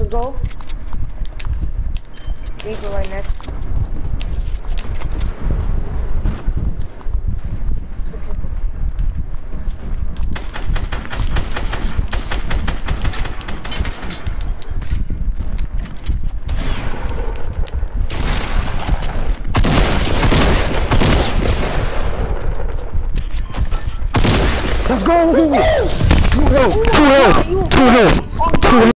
Let's go. are right next. Let's go! Two health, two health, two health, two health.